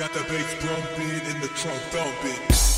Got the bass bumping and the trunk thumping.